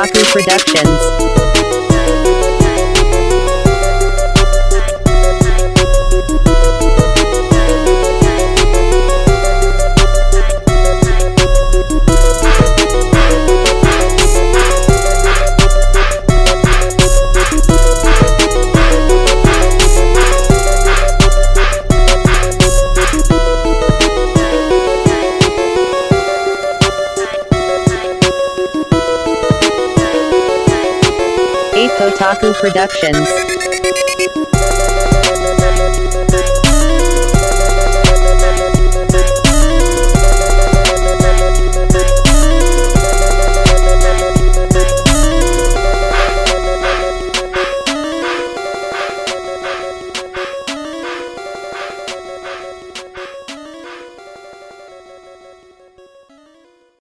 Otaku Productions. Ape Otaku Productions.